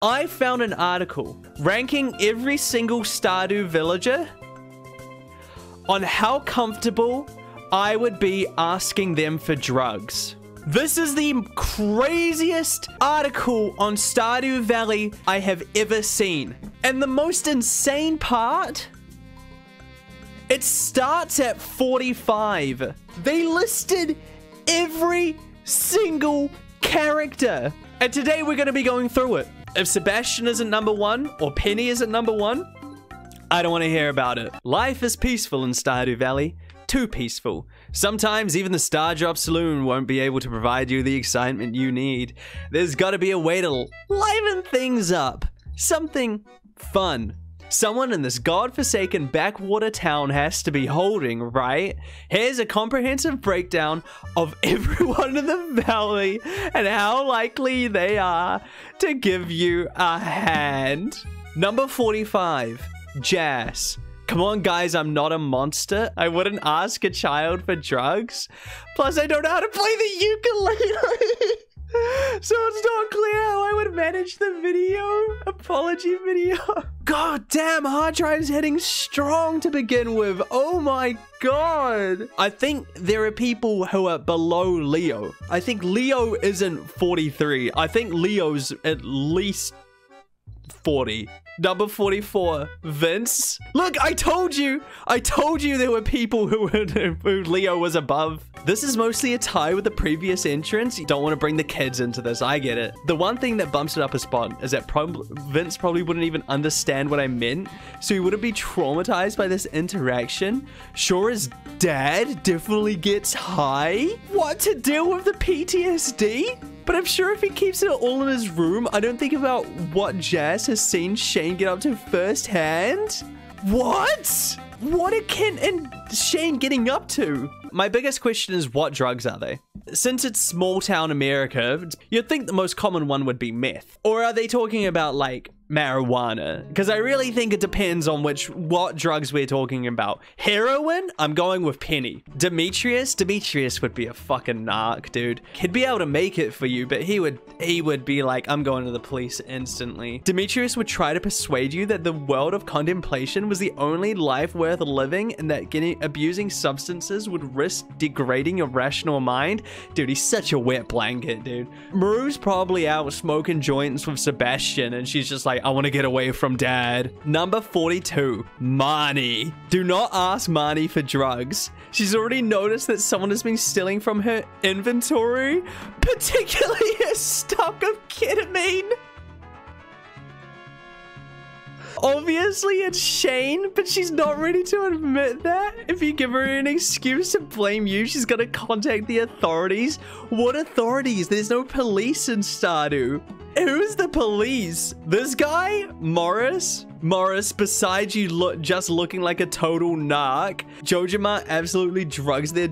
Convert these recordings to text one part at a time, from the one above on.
I found an article ranking every single Stardew villager on how comfortable I would be asking them for drugs. This is the craziest article on Stardew Valley I have ever seen. And the most insane part, it starts at 45. They listed every single character. And today we're going to be going through it. If Sebastian isn't number one or Penny isn't number one, I don't want to hear about it. Life is peaceful in Stardew Valley. Too peaceful. Sometimes even the Stardrop Saloon won't be able to provide you the excitement you need. There's gotta be a way to liven things up. Something fun. Someone in this godforsaken backwater town has to be holding, right? Here's a comprehensive breakdown of everyone in the valley and how likely they are to give you a hand. Number 45, Jas. Come on, guys, I'm not a monster. I wouldn't ask a child for drugs. Plus, I don't know how to play the ukulele. so it's not clear how I would manage the video. Apology video. God damn, hard drive's heading strong to begin with. Oh my god. I think there are people who are below Leo. I think Leo isn't 43. I think Leo's at least 40. Number 44, Vince. Look, I told you. I told you there were people who, who Leo was above. This is mostly a tie with the previous entrance. You don't want to bring the kids into this. I get it. The one thing that bumps it up a spot is that prob Vince probably wouldn't even understand what I meant. So he wouldn't be traumatized by this interaction. His dad definitely gets high. What to deal with the PTSD? But I'm sure if he keeps it all in his room, I don't think about what Jas has seen Shane get up to firsthand. What? What are Kent and Shane getting up to? My biggest question is what drugs are they? Since it's small town America, you'd think the most common one would be meth. Or are they talking about like marijuana because I really think it depends on which what drugs we're talking about. Heroin, I'm going with Penny. Demetrius, Demetrius would be a fucking narc, dude. He'd be able to make it for you, but he would he would be like, I'm going to the police instantly. Demetrius would try to persuade you that the world of contemplation was the only life worth living and that getting abusing substances would risk degrading your rational mind. Dude, he's such a wet blanket, dude. Maru's probably out smoking joints with Sebastian and she's just like I want to get away from dad. Number 42, Marnie. Do not ask Marnie for drugs. She's already noticed that someone has been stealing from her inventory, particularly a stock of ketamine. Obviously, it's Shane, but she's not ready to admit that. If you give her an excuse to blame you, she's gonna contact the authorities. What authorities? There's no police in Stardew. Who's the police? This guy? Morris? Morris, besides you look just looking like a total narc, JojaMart absolutely drugs their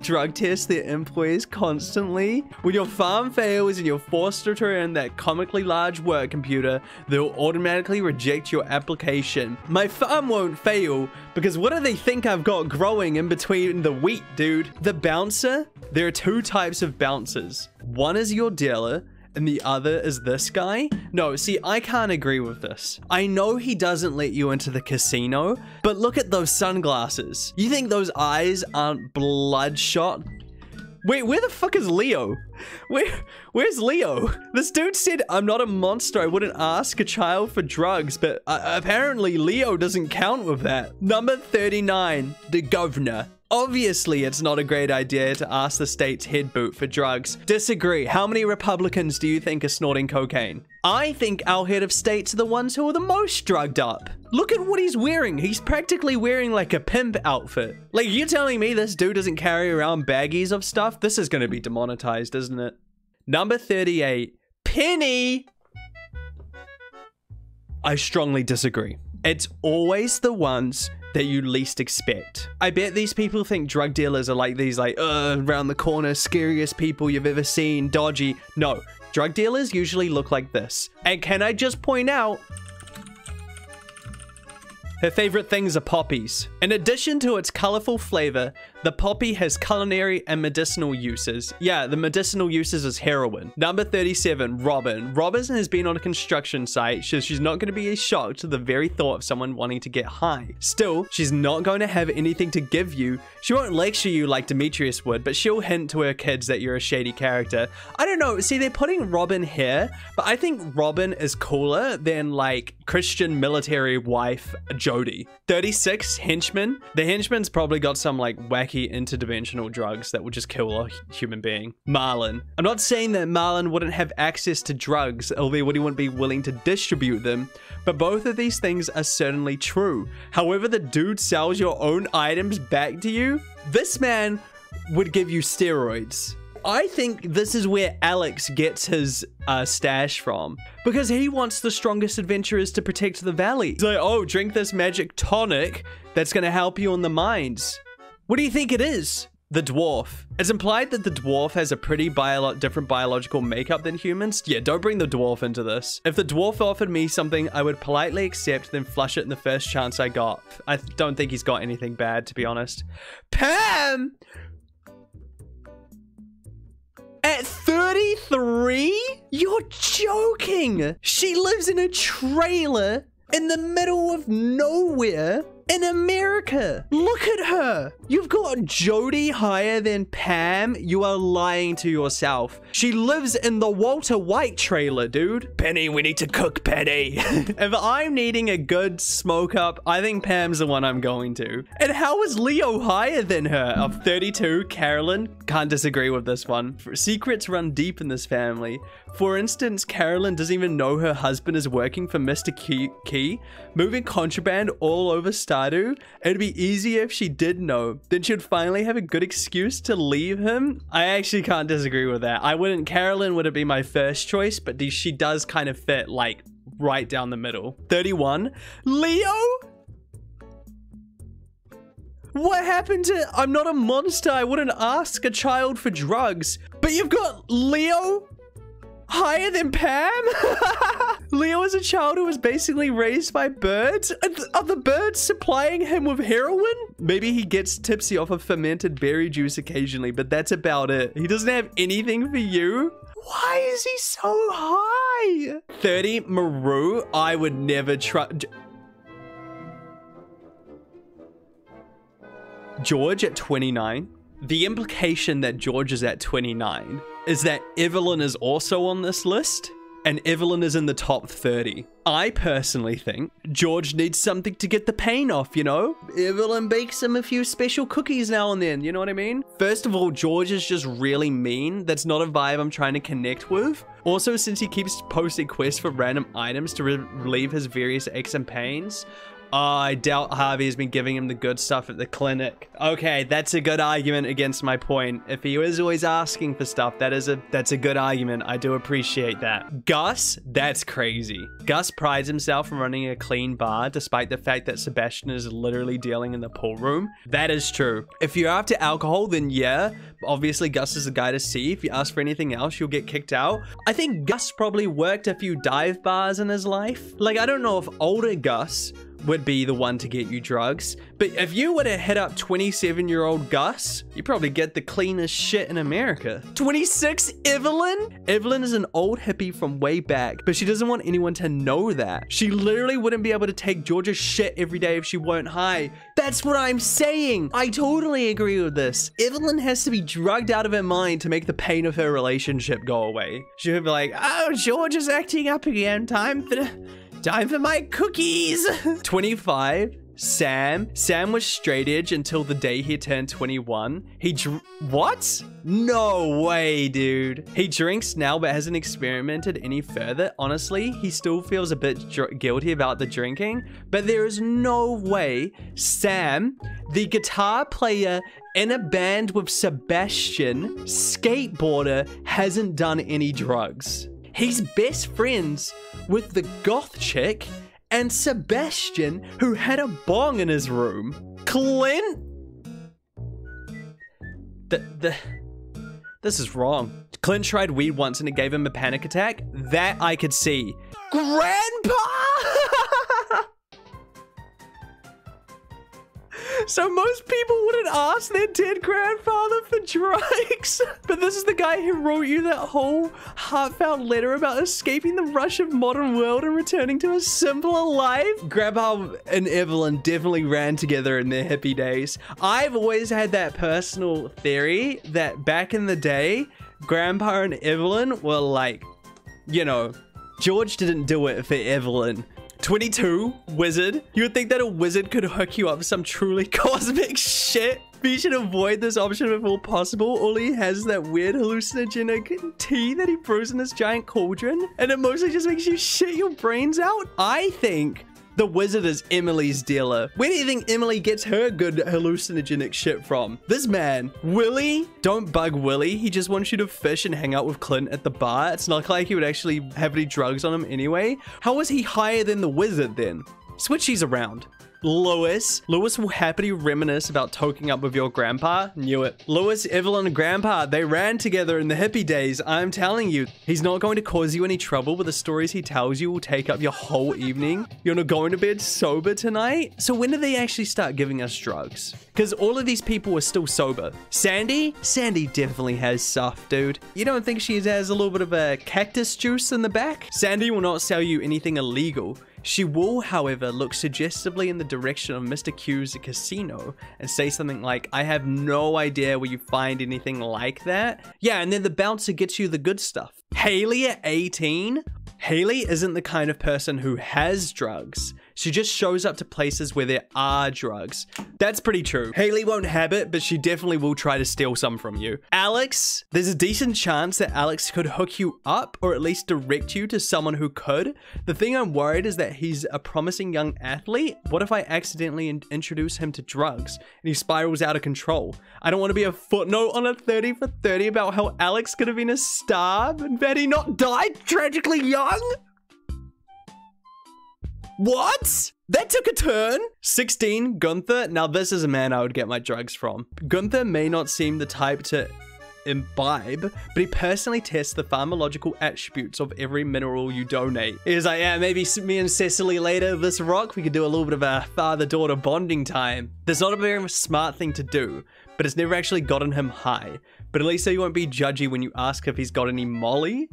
drug test their employees constantly. When your farm fails and you're forced to return that comically large work computer, they'll automatically reject your application. My farm won't fail because what do they think I've got growing in between the wheat, dude? The bouncer? There are two types of bouncers. One is your dealer, and the other is this guy? No, see, I can't agree with this. I know he doesn't let you into the casino, but look at those sunglasses. You think those eyes aren't bloodshot? Wait, where the fuck is Leo? Where, where's Leo? This dude said, I'm not a monster. I wouldn't ask a child for drugs, but uh, apparently Leo doesn't count with that. Number 39, the governor. Obviously, it's not a great idea to ask the state's head boot for drugs. Disagree. How many Republicans do you think are snorting cocaine? I think our head of states are the ones who are the most drugged up. Look at what he's wearing. He's practically wearing like a pimp outfit. Like, you're telling me this dude doesn't carry around baggies of stuff? This is going to be demonetized, isn't it? Number 38, Penny. I strongly disagree. It's always the ones that you least expect. I bet these people think drug dealers are like these like, uh, around the corner, scariest people you've ever seen, dodgy. No, drug dealers usually look like this. And can I just point out, Her favorite things are poppies. In addition to its colorful flavor, the poppy has culinary and medicinal uses. Yeah, the medicinal uses is heroin. Number 37, Robin. Robin has been on a construction site, so she's not going to be shocked to the very thought of someone wanting to get high. Still, she's not going to have anything to give you. She won't lecture you like Demetrius would, but she'll hint to her kids that you're a shady character. I don't know, see, they're putting Robin here, but I think Robin is cooler than like Christian military wife Jodi. 36 henchmen. The henchman's probably got some like wacky interdimensional drugs that would just kill a human being. Marlon. I'm not saying that Marlon wouldn't have access to drugs, although he wouldn't be willing to distribute them, but both of these things are certainly true. However, the dude sells your own items back to you, this man would give you steroids. I think this is where Alex gets his uh, stash from because he wants the strongest adventurers to protect the valley. He's like, oh, drink this magic tonic that's going to help you on the mines. What do you think it is? The dwarf. It's implied that the dwarf has a pretty bio different biological makeup than humans. Yeah, don't bring the dwarf into this. If the dwarf offered me something, I would politely accept, then flush it in the first chance I got. I don't think he's got anything bad, to be honest. Pam! 33? You're joking! She lives in a trailer in the middle of nowhere in America. Look at her. You've got Jodi higher than Pam. You are lying to yourself. She lives in the Walter White trailer, dude. Penny, we need to cook Penny. if I'm needing a good smoke up, I think Pam's the one I'm going to. And how is Leo higher than her? Of 32, Carolyn? Can't disagree with this one. Secrets run deep in this family. For instance, Carolyn doesn't even know her husband is working for Mr. Qi, Key moving contraband all over It'd be easier if she did know. Then she'd finally have a good excuse to leave him. I actually can't disagree with that. I wouldn't, Carolyn wouldn't be my first choice, but she does kind of fit like right down the middle. 31. Leo? What happened to I'm not a monster. I wouldn't ask a child for drugs. But you've got Leo higher than Pam? Leo is a child who was basically raised by birds? Are the birds supplying him with heroin? Maybe he gets tipsy off of fermented berry juice occasionally, but that's about it. He doesn't have anything for you? Why is he so high? 30 Maru, I would never trust. George at 29. The implication that George is at 29 is that Evelyn is also on this list, and Evelyn is in the top 30. I personally think George needs something to get the pain off, you know? Evelyn bakes him a few special cookies now and then, you know what I mean? First of all, George is just really mean. That's not a vibe I'm trying to connect with. Also, since he keeps posting quests for random items to re relieve his various aches and pains, Oh, I doubt Harvey has been giving him the good stuff at the clinic. Okay, that's a good argument against my point. If he was always asking for stuff, that is a that's a good argument. I do appreciate that. Gus, that's crazy. Gus prides himself on running a clean bar, despite the fact that Sebastian is literally dealing in the pool room. That is true. If you're after alcohol, then yeah, obviously Gus is the guy to see. If you ask for anything else, you'll get kicked out. I think Gus probably worked a few dive bars in his life. Like, I don't know if older Gus would be the one to get you drugs. But if you were to hit up 27 year old Gus, you'd probably get the cleanest shit in America. 26 Evelyn? Evelyn is an old hippie from way back, but she doesn't want anyone to know that. She literally wouldn't be able to take George's shit every day if she weren't high. That's what I'm saying. I totally agree with this. Evelyn has to be drugged out of her mind to make the pain of her relationship go away. She would be like, oh, George is acting up again. Time for Time for my cookies! 25. Sam. Sam was straight edge until the day he turned 21. He dr- What? No way, dude. He drinks now but hasn't experimented any further. Honestly, he still feels a bit guilty about the drinking, but there is no way Sam, the guitar player in a band with Sebastian, skateboarder, hasn't done any drugs. He's best friends with the goth chick and Sebastian, who had a bong in his room. Clint? The, the, this is wrong. Clint tried weed once and it gave him a panic attack. That I could see. Grandpa! So most people wouldn't ask their dead grandfather for drugs. but this is the guy who wrote you that whole heartfelt letter about escaping the rush of modern world and returning to a simpler life. Grandpa and Evelyn definitely ran together in their hippie days. I've always had that personal theory that back in the day, Grandpa and Evelyn were like, you know, George didn't do it for Evelyn. 22, wizard. You would think that a wizard could hook you up some truly cosmic shit. You should avoid this option if all possible. All he has is that weird hallucinogenic tea that he brews in this giant cauldron. And it mostly just makes you shit your brains out. I think the wizard is Emily's dealer. Where do you think Emily gets her good hallucinogenic shit from? This man, Willy, don't bug Willy. He just wants you to fish and hang out with Clint at the bar. It's not like he would actually have any drugs on him anyway. How is he higher than the wizard then? Switch these around. Lewis. Lewis will happily reminisce about toking up with your grandpa. Knew it. Lewis, Evelyn, and grandpa, they ran together in the hippie days. I'm telling you, he's not going to cause you any trouble, but the stories he tells you will take up your whole evening. You're not going to bed sober tonight? So when do they actually start giving us drugs? Because all of these people are still sober. Sandy? Sandy definitely has stuff, dude. You don't think she has a little bit of a cactus juice in the back? Sandy will not sell you anything illegal. She will, however, look suggestively in the direction of Mr. Qi's casino and say something like, I have no idea where you find anything like that. Yeah, and then the bouncer gets you the good stuff. Haley at 18? Haley isn't the kind of person who has drugs. She just shows up to places where there are drugs. That's pretty true. Haley won't have it, but she definitely will try to steal some from you. Alex, there's a decent chance that Alex could hook you up or at least direct you to someone who could. The thing I'm worried is that he's a promising young athlete. What if I accidentally in introduce him to drugs and he spirals out of control? I don't want to be a footnote on a 30 for 30 about how Alex could have been a star and Betty not died tragically young. What? That took a turn. 16, Gunther. Now, this is a man I would get my drugs from. Gunther may not seem the type to imbibe, but he personally tests the pharmacological attributes of every mineral you donate. He's like, yeah, maybe me and Cecily later, this rock, we could do a little bit of a father-daughter bonding time. That's not a very smart thing to do, but it's never actually gotten him high. But at least so you won't be judgy when you ask if he's got any molly.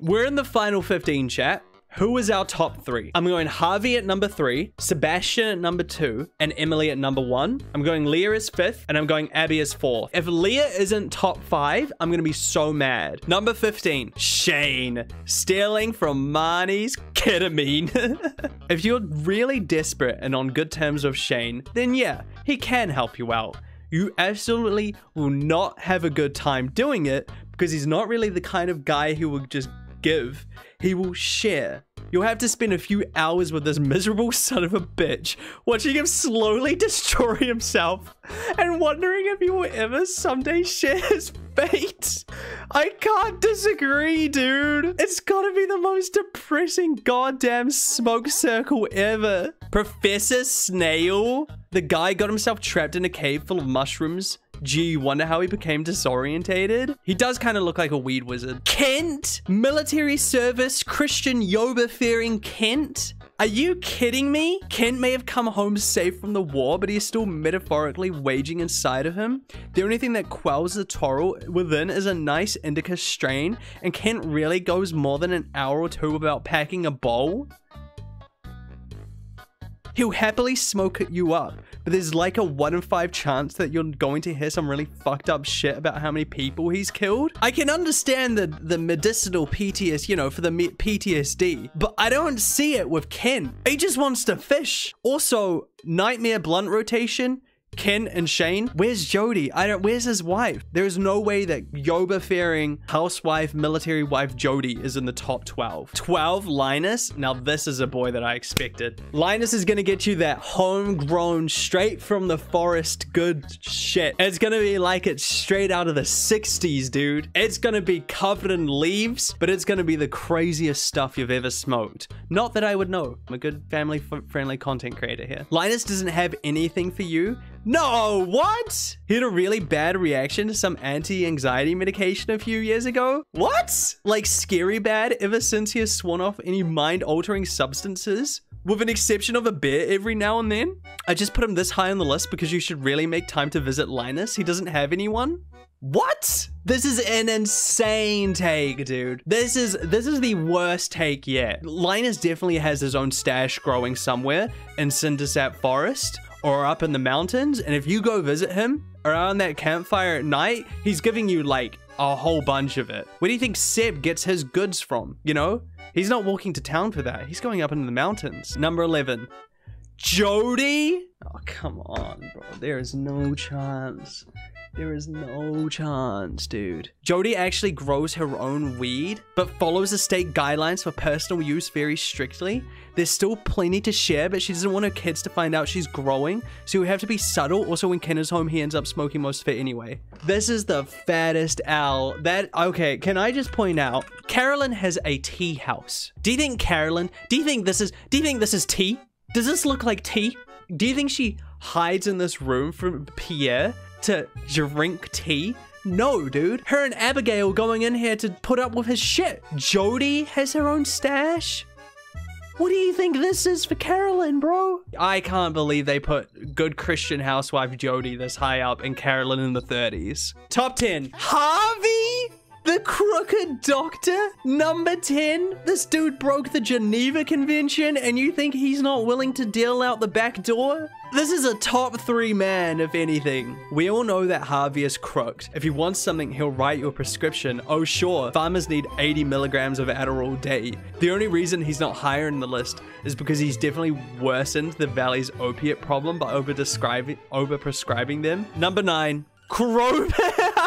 We're in the final 15, chat. Who is our top three? I'm going Harvey at number three, Sebastian at number two, and Emily at number one. I'm going Leah as fifth, and I'm going Abby as fourth. If Leah isn't top five, I'm gonna be so mad. Number 15, Shane. Stealing from Marnie's ketamine. if you're really desperate and on good terms with Shane, then yeah, he can help you out. You absolutely will not have a good time doing it because he's not really the kind of guy who will just give, he will share. You'll have to spend a few hours with this miserable son of a bitch, watching him slowly destroy himself, and wondering if he will ever someday share his fate. I can't disagree, dude. It's gotta be the most depressing goddamn smoke circle ever. Professor Snail? The guy got himself trapped in a cave full of mushrooms Gee, wonder how he became disorientated? He does kind of look like a weed wizard. Kent? Military service Christian Yoba-fearing Kent? Are you kidding me? Kent may have come home safe from the war, but he's still metaphorically waging inside of him. The only thing that quells the Toro within is a nice indica strain, and Kent really goes more than an hour or two without packing a bowl. He'll happily smoke you up, but there's like a 1 in 5 chance that you're going to hear some really fucked up shit about how many people he's killed. I can understand the, the medicinal PTSD, you know, for the PTSD, but I don't see it with Ken. He just wants to fish. Also, Nightmare Blunt rotation Ken and Shane. Where's Jodi? I don't. Where's his wife? There is no way that Yoba fearing housewife, military wife Jodi is in the top 12. 12 Linus. Now this is a boy that I expected. Linus is gonna get you that homegrown, straight from the forest, good shit. It's gonna be like it's straight out of the 60s, dude. It's gonna be covered in leaves, but it's gonna be the craziest stuff you've ever smoked. Not that I would know. I'm a good family-friendly content creator here. Linus doesn't have anything for you no, what? He had a really bad reaction to some anti-anxiety medication a few years ago? What? Like scary bad ever since he has sworn off any mind-altering substances? with an exception of a bear every now and then. I just put him this high on the list because you should really make time to visit Linus. He doesn't have anyone. What? This is an insane take, dude. This is this is the worst take yet. Linus definitely has his own stash growing somewhere in Cindersap Forest or up in the mountains, and if you go visit him around that campfire at night, he's giving you like a whole bunch of it. Where do you think Seb gets his goods from? You know? He's not walking to town for that. He's going up into the mountains. Number 11. Jodi? Oh, come on, bro. There is no chance. There is no chance, dude. Jodi actually grows her own weed, but follows the state guidelines for personal use very strictly. There's still plenty to share, but she doesn't want her kids to find out she's growing, so you have to be subtle. Also, when Ken is home, he ends up smoking most of it anyway. This is the fattest owl. That, okay, can I just point out, Carolyn has a tea house. Do you think Carolyn, do you think this is, do you think this is tea? Does this look like tea? Do you think she hides in this room from Pierre to drink tea? No, dude. Her and Abigail going in here to put up with his shit. Jodi has her own stash. What do you think this is for Carolyn, bro? I can't believe they put good Christian housewife Jodi this high up and Carolyn in the 30s. Top 10. Harvey? The Crooked Doctor? Number 10? This dude broke the Geneva Convention and you think he's not willing to deal out the back door? This is a top three man, if anything. We all know that Harvey is crooked. If he wants something, he'll write you a prescription. Oh, sure, farmers need 80 milligrams of Adderall day. The only reason he's not higher in the list is because he's definitely worsened the Valley's opiate problem by over-prescribing them. Number nine, Krober.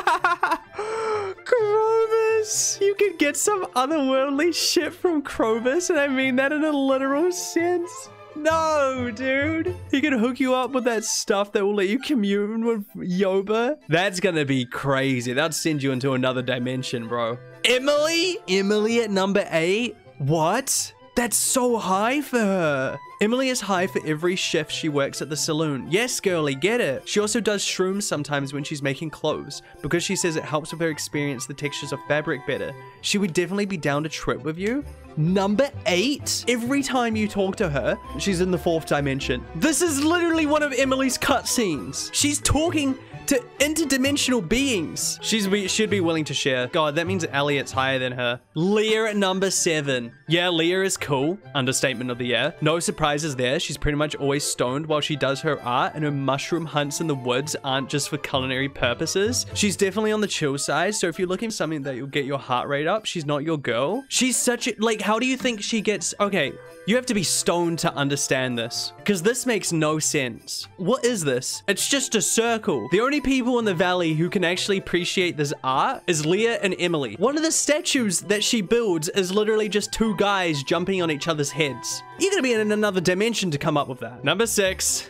Krobus! You can get some otherworldly shit from Krobus, and I mean that in a literal sense. No, dude. He can hook you up with that stuff that will let you commune with Yoba. That's gonna be crazy. That'll send you into another dimension, bro. Emily? Emily at number eight? What? That's so high for her. Emily is high for every shift she works at the saloon. Yes, girly, get it. She also does shrooms sometimes when she's making clothes because she says it helps with her experience the textures of fabric better. She would definitely be down to trip with you. Number eight. Every time you talk to her, she's in the fourth dimension. This is literally one of Emily's cutscenes. She's talking to interdimensional beings. She's should be willing to share. God, that means Elliott's higher than her. Leah at number seven. Yeah, Leah is cool. Understatement of the year. No surprises there. She's pretty much always stoned while she does her art, and her mushroom hunts in the woods aren't just for culinary purposes. She's definitely on the chill side, so if you're looking for something that will get your heart rate up, she's not your girl. She's such a, like, how do you think she gets, okay, you have to be stoned to understand this, because this makes no sense. What is this? It's just a circle. The only people in the valley who can actually appreciate this art is Leah and Emily. One of the statues that she builds is literally just two guys jumping on each other's heads. You're gonna be in another dimension to come up with that. Number six.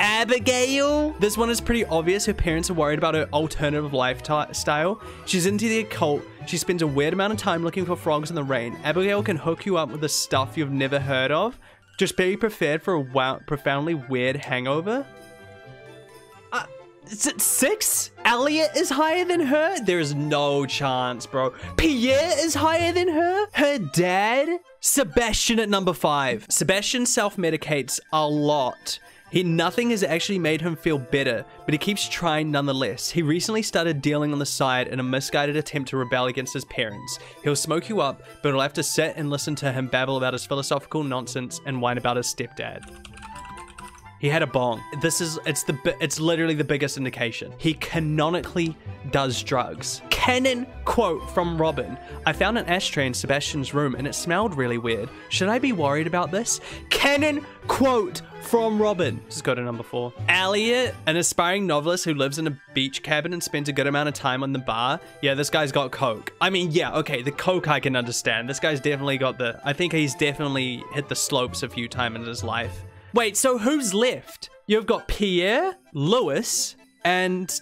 Abigail. This one is pretty obvious. Her parents are worried about her alternative lifestyle. She's into the occult. She spends a weird amount of time looking for frogs in the rain. Abigail can hook you up with the stuff you've never heard of. Just be prepared for a profoundly weird hangover. Uh, six? Elliott is higher than her? There's no chance, bro. Pierre is higher than her? Her dad? Sebastian at number five. Sebastian self-medicates a lot. He nothing has actually made him feel better, but he keeps trying nonetheless. He recently started dealing on the side in a misguided attempt to rebel against his parents. He'll smoke you up, but you'll have to sit and listen to him babble about his philosophical nonsense and whine about his stepdad. He had a bong. This is it's the it's literally the biggest indication. He canonically does drugs. Canon quote from Robin. I found an ashtray in Sebastian's room and it smelled really weird. Should I be worried about this? Canon quote from Robin. Let's go to number four. Elliott, an aspiring novelist who lives in a beach cabin and spends a good amount of time on the bar. Yeah, this guy's got coke. I mean, yeah, okay, the coke I can understand. This guy's definitely got the, I think he's definitely hit the slopes a few times in his life. Wait, so who's left? You've got Pierre, Lewis, and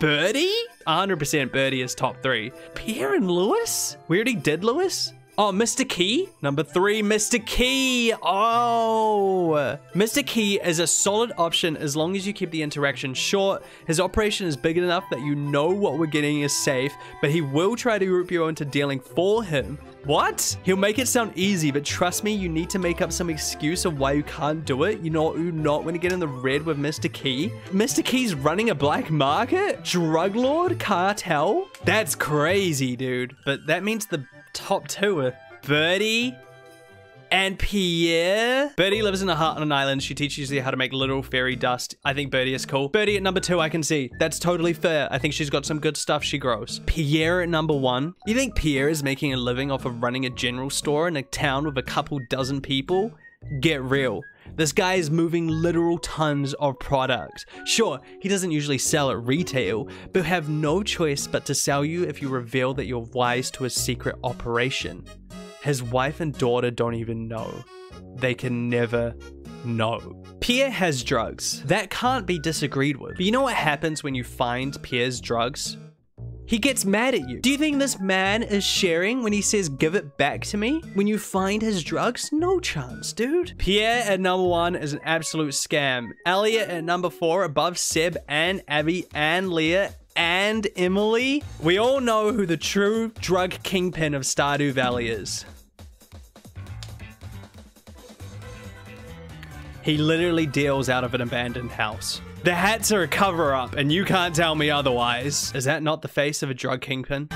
Birdie? 100% Birdie is top three. Pierre and Lewis? We already did Lewis? Oh, Mr. Qi? Number three, Mr. Qi. Oh, Mr. Qi is a solid option as long as you keep the interaction short. His operation is big enough that you know what we're getting is safe, but he will try to group you into dealing for him. What? He'll make it sound easy, but trust me, you need to make up some excuse of why you can't do it. You know, you not want to get in the red with Mr. Qi. Mr. Qi's running a black market? Drug lord? Cartel? That's crazy, dude. But that means the top two are Birdie and Pierre. Birdie lives in a hut on an island. She teaches you how to make little fairy dust. I think Birdie is cool. Birdie at number two, I can see. That's totally fair. I think she's got some good stuff she grows. Pierre at number one. You think Pierre is making a living off of running a general store in a town with a couple dozen people? Get real. This guy is moving literal tons of product. Sure, he doesn't usually sell at retail, but have no choice but to sell you if you reveal that you're wise to his secret operation. His wife and daughter don't even know. They can never know. Pierre has drugs. That can't be disagreed with. But you know what happens when you find Pierre's drugs? He gets mad at you. Do you think this man is sharing when he says, give it back to me? When you find his drugs? No chance, dude. Pierre at number one is an absolute scam. Elliott at number four, above Seb and Abby and Leah and Emily. We all know who the true drug kingpin of Stardew Valley is. He literally deals out of an abandoned house. The hats are a cover up, and you can't tell me otherwise. Is that not the face of a drug kingpin?